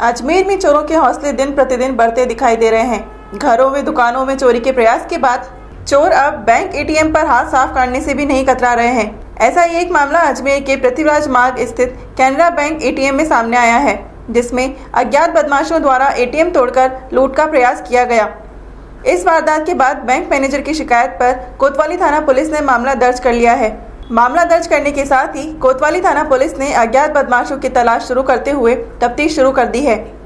अजमेर में चोरों के हौसले दिन प्रतिदिन बढ़ते दिखाई दे रहे हैं। घरों में दुकानों में चोरी के प्रयास के बाद चोर अब बैंक एटीएम पर हाथ साफ़ करने से भी नहीं कतरा रहे हैं। ऐसा ही एक मामला अजमेर के पृथ्वीराज मार्ग स्थित कैनरा बैंक एटीएम में सामने आया है, जिसमें अज्ञात बदमाशों द्वारा एटीएम तोड़कर लूट का प्रयास किया गया। इस वारदात के बाद बैंक मैनेजर की शिकायत पर कोतवाली थाना पुलिस ने मामला दर्ज कर लिया है। मामला दर्ज करने के साथ ही कोतवाली थाना पुलिस ने अज्ञात बदमाशों की तलाश शुरू करते हुए तफ्तीश शुरू कर दी है।